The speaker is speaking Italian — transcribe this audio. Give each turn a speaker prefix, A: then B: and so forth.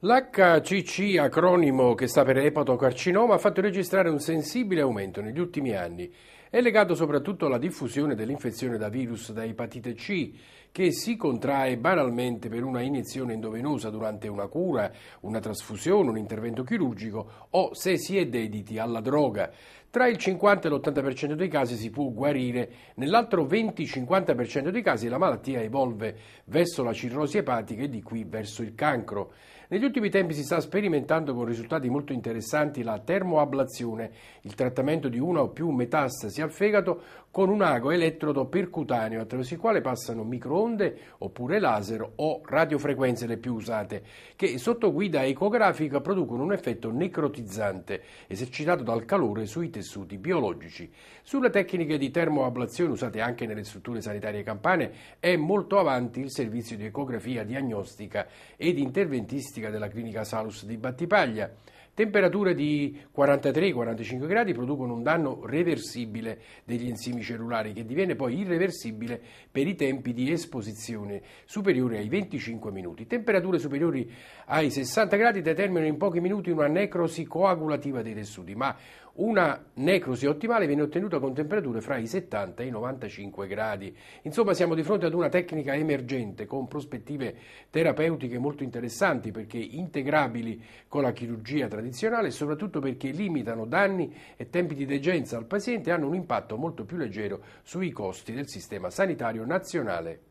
A: L'HCC, acronimo che sta per epatocarcinoma, ha fatto registrare un sensibile aumento negli ultimi anni. È legato soprattutto alla diffusione dell'infezione da virus da epatite C, che si contrae banalmente per una iniezione endovenosa durante una cura, una trasfusione, un intervento chirurgico o se si è dediti alla droga. Tra il 50 e l'80% dei casi si può guarire, nell'altro 20-50% dei casi la malattia evolve verso la cirrosi epatica e di qui verso il cancro. Negli ultimi tempi si sta sperimentando con risultati molto interessanti la termoablazione, il trattamento di una o più metastasi al fegato con un ago elettrodo percutaneo attraverso il quale passano microonde oppure laser o radiofrequenze le più usate, che sotto guida ecografica producono un effetto necrotizzante esercitato dal calore sui tessuti biologici. Sulle tecniche di termoablazione usate anche nelle strutture sanitarie campane è molto avanti il servizio di ecografia diagnostica ed interventistica della clinica Salus di Battipaglia. Temperature di 43-45 gradi producono un danno reversibile degli enzimi cellulari che diviene poi irreversibile per i tempi di esposizione superiori ai 25 minuti. Temperature superiori ai 60 gradi determinano in pochi minuti una necrosi coagulativa dei tessuti, ma una necrosi ottimale viene ottenuta con temperature fra i 70 e i 95 gradi. Insomma, siamo di fronte ad una tecnica emergente con prospettive terapeutiche molto interessanti perché integrabili con la chirurgia tradizionale e soprattutto perché limitano danni e tempi di degenza al paziente e hanno un impatto molto più leggero sui costi del sistema sanitario nazionale.